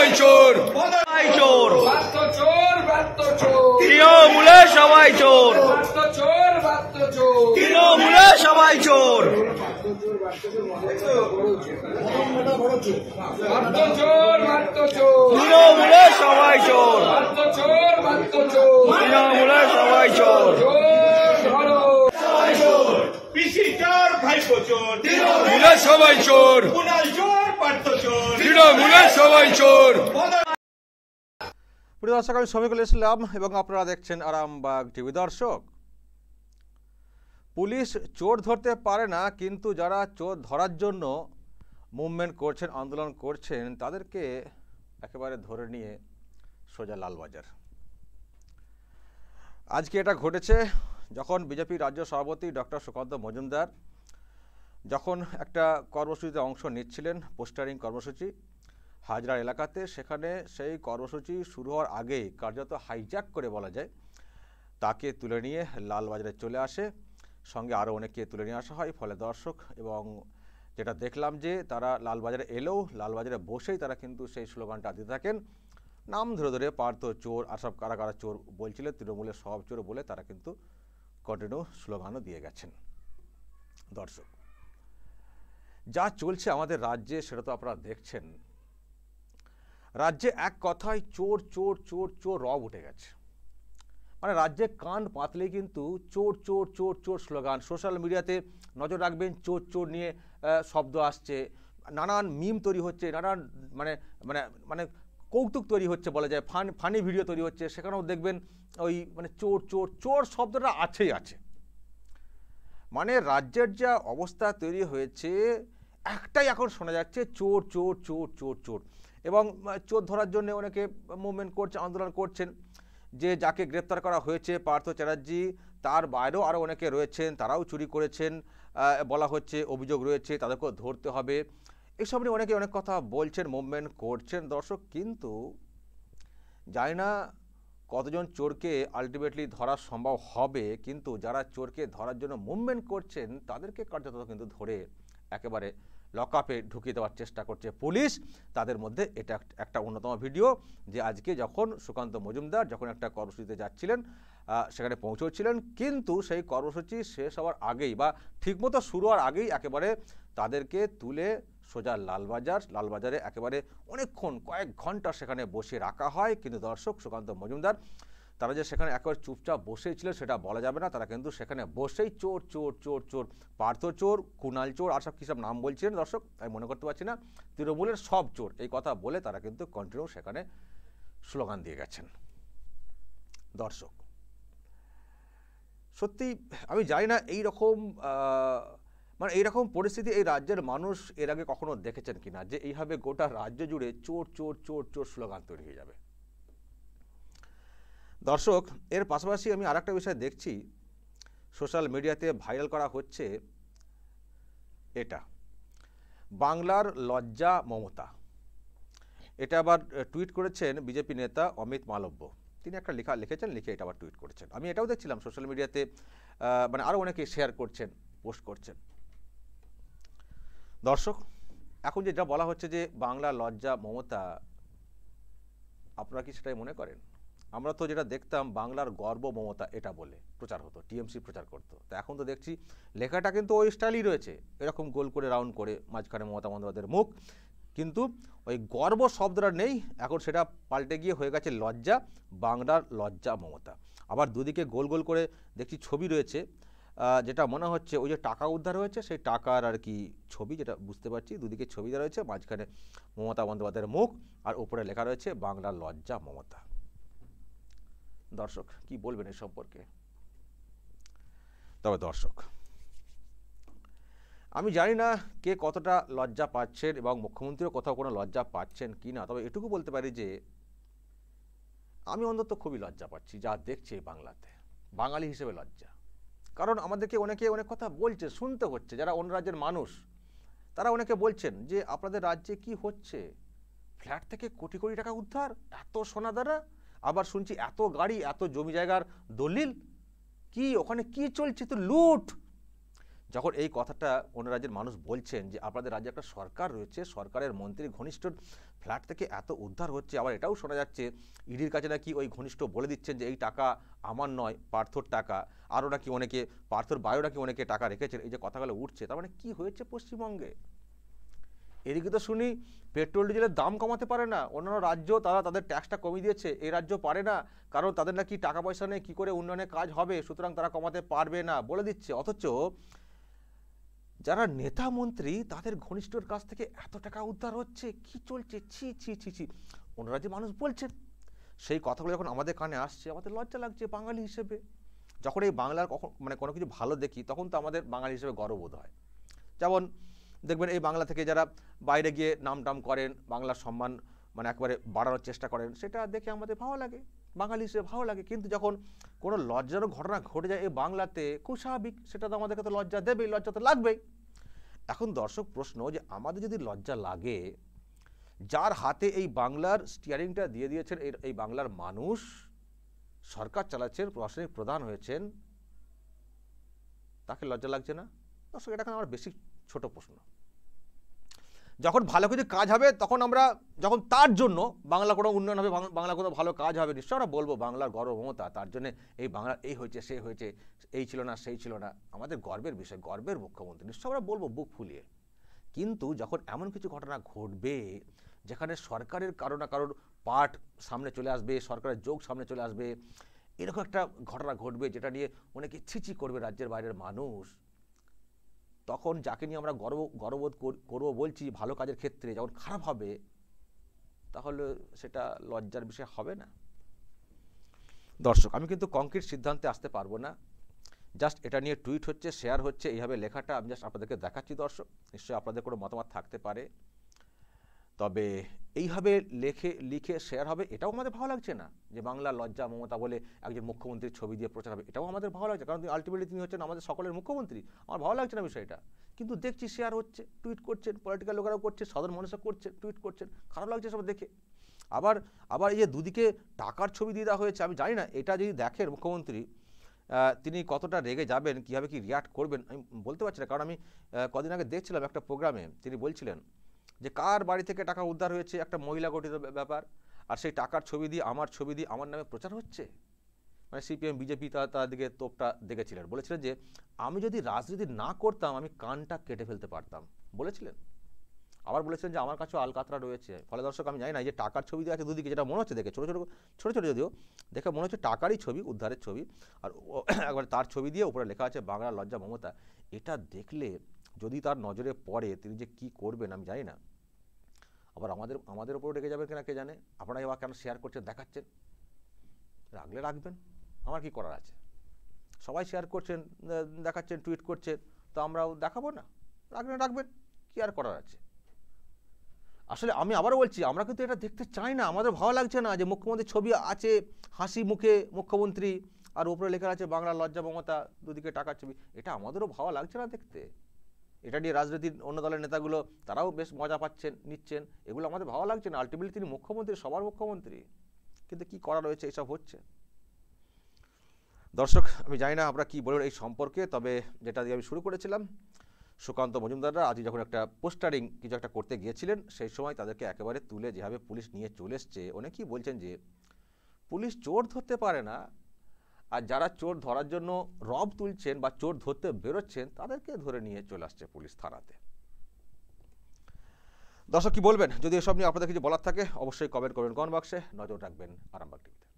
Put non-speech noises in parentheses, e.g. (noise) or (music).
সবাই চোর। সবাই চোর। তৃণমূলে সবাই চোর। তৃণমূলে সবাই চোর। তৃণমূলে সবাই চোর। চোর তৃণমূলে সবাই চোর। চোর। পিসি চোর ভাইপো চোর। তৃণমূলে সবাই চোর চোর সবাই চোর প্রিয় দর্শক আমি শফিকুল ইসলাম এবং আপনারা দেখছেন আরামবাগ টিভি দর্শক। পুলিশ চোর ধরতে পারে না কিন্তু যারা চোর ধরার জন্য মুভমেন্ট করছেন আন্দোলন করছেন তাদেরকে একেবারে ধরে নিয়ে সোজা লালবাজার। আজকে এটা ঘটেছে যখন বিজেপি রাজ্য সভাপতি ডক্টর সুকান্ত মজুমদার যখন একটা কর্মসূচিতে অংশ নিচ্ছিলেন পোস্টারিং কর্মসূচি হাজরা এলাকাতে, সেখানে সেই কর্মসূচি শুরু হওয়ার আগেই কার্যত হাইজ্যাক করে বলা যায়, তাকে তুলে নিয়ে লালবাজারে চলে আসে। সঙ্গে আরও অনেককে তুলে নিয়ে আসা হয়, ফলে দর্শক এবং যেটা দেখলাম যে তারা লালবাজারে এলেও, লালবাজারে বসেই তারা কিন্তু সেই স্লোগানটা দিতে থাকেন। নাম ধরে ধরে পার্থ চোর, আর সব কারা কারা চোর বলছিলেন, তৃণমূলের সব চোর বলে তারা কিন্তু কন্টিনিউ স্লোগানও দিয়ে গেছেন। দর্শক যা চলছে আমাদের রাজ্যে, সেটা তো আপনারা দেখছেন। রাজ্যে এক কথায় চোর চোর চোর চোর রব উঠে গেছে। মানে রাজ্যে কান পাতলে কিন্তু চোর চোর চোর চোর স্লোগান। সোশ্যাল মিডিয়াতে নজর রাখবেন, চোর চোর নিয়ে শব্দ আসছে। নানান মিম তৈরি হচ্ছে, নানান মানে মানে মানে কৌতুক তৈরি হচ্ছে বলা যায়। ফান, ফানি ভিডিও তৈরি হচ্ছে। সেখানেও দেখবেন ওই মানে চোর চোর চোর শব্দটা আছেই, আছে। মানে রাজ্যের যা অবস্থা তৈরি হয়েছে একটাই এখন শোনা যাচ্ছে, চোর চোর চোর চোর চোর। এবং চোর ধরার জন্য অনেকে মুভমেন্ট করছে, আন্দোলন করছেন। যে যাকে গ্রেপ্তার করা হয়েছে, পার্থ চ্যাটার্জি, তার বাইরেও আরও অনেকে রয়েছেন, তারাও চুরি করেছেন। বলা হচ্ছে অভিযোগ রয়েছে, তাদেরকেও ধরতে হবে। এসব নিয়ে অনেকে অনেক কথা বলছেন মুভমেন্ট করছেন। দর্শক, কিন্তু জানি না কতজন চোরকে আলটিমেটলি ধরা সম্ভব হবে, কিন্তু যারা চোরকে ধরার জন্য মুভমেন্ট করছেন, তাদেরকে কার্যত কিন্তু ধরে একেবারে লকআপে ঢুকিয়ে দেওয়ার চেষ্টা করছে পুলিশ। তাদের মধ্যে এটা এক- একটা অন্যতম ভিডিও যে আজকে যখন সুকান্ত মজুমদার যখন একটা কর্মসূচিতে যাচ্ছিলেন সেখানে পৌঁছেছিলেন, কিন্তু সেই কর্মসূচি শেষ হওয়ার আগেই বা ঠিকমতো শুরু হওয়ার আগেই একেবারে তাদেরকে তুলে সোজা লালবাজার, লালবাজারে একেবারে অনেকক্ষণ কয়েক ঘণ্টা সেখানে বসে রাখা হয়। কিন্তু দর্শক সুকান্ত মজুমদার তারা যে সেখানে একবার চুপচাপ বসেই ছিল সেটা বলা যাবে না। তারা কিন্তু সেখানে বসেই চোর চোর চোর চোর, পার্থ চোর কুণাল চোর আর সব কী সব নাম বলছিলেন দর্শক? আমি মনে করতে পারছি না। তৃণমূলের সব চোর এই কথা বলে তারা কিন্তু কন্টিনিউ সেখানে স্লোগান দিয়ে গেছেন। দর্শক, সত্যি আমি জানি না এই রকম মানে এইরকম পরিস্থিতি এই রাজ্যের মানুষ এর আগে কখনো দেখেছেন কিনা যে এইভাবে গোটা রাজ্য জুড়ে চোর চোর চোর চোর স্লোগান তৈরি হয়ে যাবে। দর্শক, এর পাশাপাশি আমি আরেকটা বিষয় দেখছি, সোশ্যাল মিডিয়াতে ভাইরাল করা হচ্ছে এটা। বাংলার লজ্জা মমতা। এটা আবার টুইট করেছেন বিজেপি নেতা অমিত মালব্য। তিনি একটা লেখা লিখেছেন, লিখে এটা আবার টুইট করেছেন। আমি এটাও দেখছিলাম সোশ্যাল মিডিয়াতে মানে আরও অনেকে শেয়ার করছেন, পোস্ট করছেন। দর্শক, এখন যেটা বলা হচ্ছে যে বাংলা লজ্জা মমতা, আপনারা কি সেটাই মনে করেন? আমরা তো যেটা দেখতাম, বাংলার গর্ব মমতা এটা বলে প্রচার হতো, টিএমসি প্রচার করতো। তো এখন তো দেখছি লেখাটা কিন্তু ওই স্টাইলই রয়েছে, এরকম গোল করে, রাউন্ড করে, মাঝখানে মমতা বন্দ্যোপাধ্যায়ের মুখ। কিন্তু ওই গর্ব শব্দটা নেই, এখন সেটা পাল্টে গিয়ে হয়ে গেছে লজ্জা, বাংলার লজ্জা মমতা। আবার দুদিকে গোল গোল করে দেখছি ছবি রয়েছে যেটা মনে হচ্ছে ওই যে টাকা উদ্ধার হয়েছে, সেই টাকার আর কি ছবি যেটা বুঝতে পারছি, দুদিকে ছবি রয়েছে, মাঝখানে মমতা বন্দ্যোপাধ্যায়ের মুখ, আর উপরে লেখা রয়েছে বাংলার লজ্জা মমতা। দর্শক, কি বলবেন এ সম্পর্কে? তবে দর্শক, আমি জানি না কে কতটা লজ্জা পাচ্ছেন এবং মুখ্যমন্ত্রীও কোথাও কোনো লজ্জা পাচ্ছেন কি না, তবে এটুকু বলতে পারি যে আমি অন্তত খুবই লজ্জা পাচ্ছি, যা দেখছি বাংলাতে। বাঙালি হিসেবে লজ্জা। কারণ আমাদেরকে অনেকে অনেক কথা বলছে, শুনতে হচ্ছে। যারা অন্য রাজ্যের মানুষ, তারা অনেকে বলছেন যে, আপনাদের রাজ্যে কি হচ্ছে? ফ্ল্যাট থেকে কোটি কোটি টাকা উদ্ধার? এত সোনা দ্বারা আবার শুনছি এত গাড়ি, এত জমি জায়গার দলিল। কি, ওখানে কি চলছে? তো লুট। যখন এই কথাটা অন্য রাজ্যের মানুষ বলছেন যে, আপনাদের রাজ্যে একটা সরকার রয়েছে, সরকারের মন্ত্রী ঘনিষ্ঠ ফ্ল্যাট থেকে এত উদ্ধার হচ্ছে। আবার এটাও শোনা যাচ্ছে, ইডির কাছে নাকি ওই ঘনিষ্ঠ বলে দিচ্ছেন যে, এই টাকা আমার নয়, পার্থর টাকা। আরও নাকি অনেকে, পার্থর বায়ো নাকি অনেকে টাকা রেখেছেন। এই যে কথাগুলো উঠছে, তার মানে কী হয়েছে পশ্চিমবঙ্গে? এদিকে তো শুনি পেট্রোল ডিজেলের দাম কমাতে পারে না। অন্যান্য রাজ্য তারা তাদের ট্যাক্সটা কমিয়ে দিয়েছে এই রাজ্য পারে না। কারণ তাদের নাকি টাকা পয়সা নেই, কী করে উন্নয়নের কাজ হবে? সুতরাং তারা কমাতে পারবে না বলে দিচ্ছে। অথচ যারা নেতা মন্ত্রী, তাদের ঘনিষ্ঠর কাছ থেকে এত টাকা উদ্ধার হচ্ছে, কি চলছে? ছি ছি ছি ছি। অন্য রাজ্যে মানুষ বলছেন সেই কথাগুলো যখন আমাদের কানে আসছে, আমাদের লজ্জা লাগছে বাঙালি হিসেবে। যখন এই বাংলার কখন মানে কোনো কিছু ভালো দেখি, তখন তো আমাদের বাঙালি হিসেবে গর্ববোধ হয়। যেমন দেখবেন এই বাংলা থেকে যারা বাইরে গিয়ে নাম টাম করেন, বাংলার সম্মান মানে একবারে বাড়ানোর চেষ্টা করেন, সেটা দেখে আমাদের ভালো লাগে। বাঙালি হিসেবে ভালো লাগে। কিন্তু যখন কোনো লজ্জারও ঘটনা ঘটে যায় এই বাংলাতে, খুব স্বাভাবিক। সেটা তো আমাদেরকে তো লজ্জা দেবেই, লজ্জা তো লাগবেই। এখন দর্শক প্রশ্ন যে আমাদের যদি লজ্জা লাগে, যার হাতে এই বাংলার স্টিয়ারিংটা দিয়ে দিয়েছেন এই বাংলার মানুষ, সরকার চালাচ্ছেন, প্রশাসনিক প্রধান হয়েছেন, তাকে লজ্জা লাগছে না? দর্শক, এটা এখন আমার বেশি ছোট প্রশ্ন। যখন ভালো কিছু কাজ হবে, তখন আমরা যখন তার জন্য বাংলা কোনো উন্নয়ন হবে বাংলা কোনো ভালো কাজ হবে নিশ্চয় আমরা বলব বাংলার গর্বমতা তার জন্য এই বাংলা, এই হয়েছে, সে হয়েছে, এই ছিল না, সেই ছিল না। আমাদের গর্বের বিষয়, গর্বের মুখ্যমন্ত্রী নিশ্চয় আমরা বলব বুক ফুলিয়ে। কিন্তু যখন এমন কিছু ঘটনা ঘটবে, যেখানে সরকারের কারও না কারোর পাঠ সামনে চলে আসবে, সরকারের যোগ সামনে চলে আসবে, এরকম একটা ঘটনা ঘটবে, যেটা নিয়ে অনেকে ছিচি করবে রাজ্যের বাইরের মানুষ তখন যাকে নিয়ে আমরা গর্ব, গর্ববোধ করব বলছি ভালো কাজের ক্ষেত্রে যখন খারাপ হবে, তাহলে সেটা লজ্জার বিষয় হবে না। দর্শক, আমি কিন্তু কংক্রিট সিদ্ধান্তে আসতে পারব না। জাস্ট এটা নিয়ে টুইট হচ্ছে শেয়ার হচ্ছে, এইভাবে লেখাটা আমি জাস্ট আপনাদেরকে দেখাচ্ছি দর্শক। নিশ্চয়ই আপনাদের কোনো মতামত থাকতে পারে। তবে এইভাবে লেখে, লিখে শেয়ার হবে, এটাও আমাদের ভালো লাগছে না। যে বাংলা লজ্জা, মমতা বলে একজন মুখ্যমন্ত্রীর ছবি দিয়ে প্রচার হবে, এটাও আমাদের ভালো লাগছে কারণ আলটিমেটলি তিনি হচ্ছেন আমাদের সকলের মুখ্যমন্ত্রী। আমার ভালো লাগছে না বিষয়টা। কিন্তু দেখছি শেয়ার হচ্ছে টুইট করছেন পলিটিক্যাল লোকেরাও করছে সাধারণ মানুষও করছে টুইট করছেন। খারাপ লাগছে সব দেখে। আবার আবার এই যে দুদিকে টাকার ছবি দিয়ে দেওয়া হয়েছে, আমি জানি না, এটা যদি দেখেন মুখ্যমন্ত্রী তিনি কতটা রেগে যাবেন, কীভাবে কি রিয়াক্ট করবেন, আমি বলতে পারছি না। কারণ আমি কদিন আগে দেখছিলাম একটা প্রোগ্রামে তিনি বলছিলেন যে কার বাড়ি থেকে টাকা উদ্ধার হয়েছে একটা মহিলা গঠিত ব্যাপার, আর সেই টাকার ছবি দিয়ে, আমার ছবি দিয়ে আমার নামে প্রচার হচ্ছে? মানে সিপিএম, বিজেপি তার দিকে তোপটা দেখেছিলেন। বলেছিলেন যে, আমি যদি রাজনীতি না করতাম, আমি কানটা কেটে ফেলতে পারতাম। বলেছিলেন। আবার বলেছিলেন যে, আমার কাছেও আলকাতরা রয়েছে। ফলে দর্শক, আমি জানি না যে টাকার ছবি দিয়ে আছে দুদিকে, যেটা মনে হচ্ছে দেখে, ছোটো ছোটো ছোটো ছোটো যদিও, দেখে মনে হচ্ছে টাকারই ছবি, উদ্ধারের ছবি। আর (coughs) একবার তার ছবি দিয়ে উপরে লেখা আছে বাংলা লজ্জা মমতা। এটা দেখলে যদি তার নজরে পড়ে তিনি যে কি করবেন আমি জানি না। আবার আমাদের আমাদের উপর রেগে যাবেন কিনা কে জানে? আপনারা এবার কেন শেয়ার করছেন, দেখাচ্ছেন? রাখলে রাখবেন, আমার কি করার আছে? সবাই শেয়ার করছেন দেখাচ্ছেন টুইট করছেন, তো আমরাও দেখাবো না। রাখবেন রাখবেন, কি আর করার আছে? আসলে আমি আবারও বলছি, আমরা কিন্তু এটা দেখতে চাই না। আমাদের ভালো লাগছে না যে মুখ্যমন্ত্রীর ছবি আছে, হাসি মুখে মুখ্যমন্ত্রী, আর উপরে লেখা আছে বাংলা লজ্জা মমতা, দুদিকে টাকার ছবি। এটা আমাদেরও ভালো লাগছে না দেখতে। এটা নিয়ে রাজনীতির অন্য দলের নেতাগুলো, তারাও বেশ মজা পাচ্ছেন, নিচ্ছেন। এগুলো আমাদের ভালো লাগছে না। আলটিমেটলি তিনি মুখ্যমন্ত্রী, সবার মুখ্যমন্ত্রী। কিন্তু কি করা রয়েছে এইসব হচ্ছে? দর্শক, আমি জানি না আমরা কি বলবেন এই সম্পর্কে, তবে যেটা দিয়ে আমি শুরু করেছিলাম, সুকান্ত মজুমদাররা আজ যখন একটা পোস্টারিং কিছু একটা করতে গিয়েছিলেন, সেই সময় তাদেরকে একেবারে তুলে যেভাবে পুলিশ নিয়ে চলে এসছে, অনেকেই বলছেন যে, পুলিশ চোর ধরতে পারে না আর যারা চোর ধরার জন্য রব তুলছেন বা চোর ধরতে বেরোচ্ছেন, তাদেরকে ধরে নিয়ে চলে আসছে পুলিশ থানাতে। দর্শক, কি বলবেন? যদি এসব নিয়ে আপনাদের কিছু বলার থাকে, অবশ্যই কমেন্ট করবেন কমেন্ট বক্সে নজর রাখবেন আরামবাগ টিভি